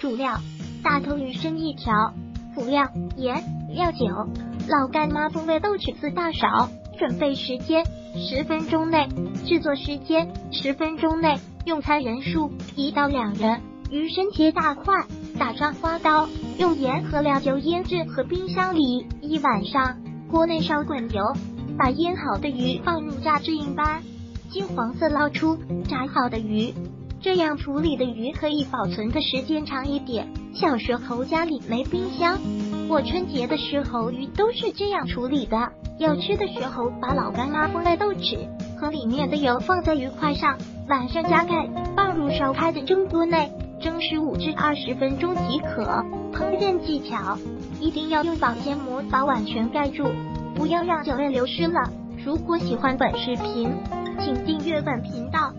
主料：大头鱼身一条。辅料：盐、料酒。老干妈风味豆豉丝大勺。准备时间：十分钟内。制作时间：十分钟内。用餐人数：一到两人。鱼身切大块，打上花刀，用盐和料酒腌制和冰箱里一晚上。锅内烧滚油，把腌好的鱼放入炸至硬巴金黄色捞出。炸好的鱼，这样处理的鱼可以保存的时间长一点。小时候家里没冰箱，过春节的时候鱼都是这样处理的。要吃的时候，把老干妈放在豆豉和里面的油放在鱼块上，晚上加盖，放入烧开的蒸锅内。蒸十五至二十分钟即可。烹饪技巧：一定要用保鲜膜把碗全盖住，不要让酒味流失了。如果喜欢本视频，请订阅本频道。